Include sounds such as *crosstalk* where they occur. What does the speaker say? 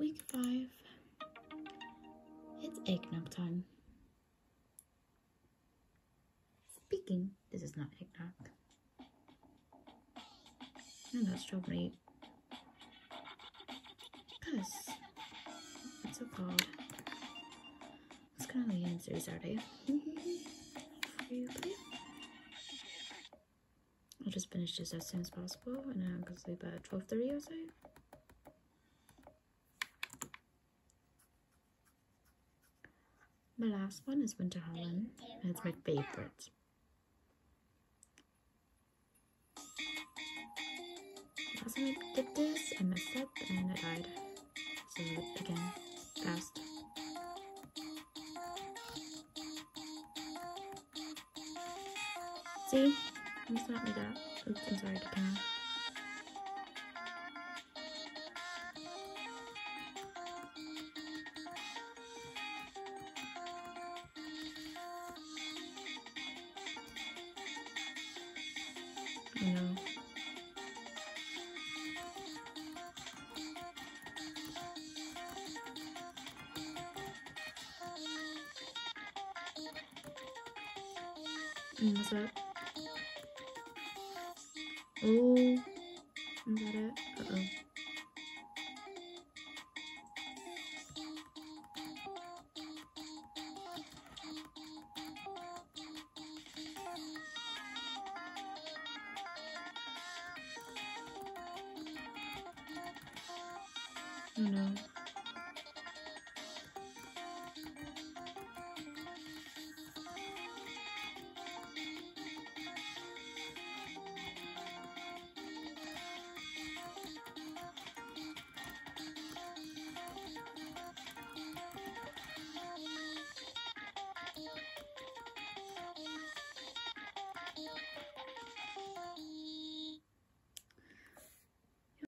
Week five. It's eggnog time. Speaking, this is not eggnog. No, that's strawberry. Cause what's it called? It's kind of the answer, Saturday. *laughs* I'll just finish this as soon as possible and uh, I'm gonna sleep at 12.30 uh, or so. My last one is Winter Horrorland, and it's my favorite. Last time I did this, I messed up and I died. So again, fast. See? It's not me that. Oops, I'm sorry, the camera. Mm, what's that? Oh, is that it? Uh. Oh no.